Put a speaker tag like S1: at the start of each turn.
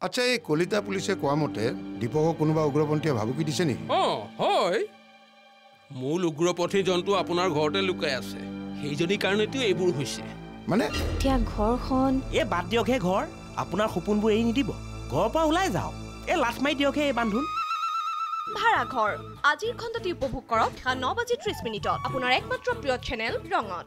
S1: আচ্ছা এই কলিতা পুলিচে কোৱা মতে দীপকক কোনোবা উগ্ৰপন্থীয়ে ভাবুকি দিছে নেকি?
S2: অঁ হয়। মূল উগ্ৰপথী জন্তু আপোনাৰ ঘৰতে লুকাই আছে। সেইজনীৰ কাৰণেতো এইবোৰ হৈছে।
S1: মানে?
S3: এতিয়া ঘৰখন
S4: এই বাদ দিয়কহে ঘৰ। আপোনাৰ সপোনবোৰ এৰি নিদিব। ঘৰৰ পৰা ওলাই যাওক। এই লাঠ মাৰি দিয়কহে এই বান্ধোন।
S5: ভাড়া ঘৰ। আজিৰ খণ্ডটি উপভোগ কৰক। ন বাজি ত্ৰিছ মিনিটত। আপোনাৰ একমাত্ৰ প্ৰিয় চেনেল ৰঙত।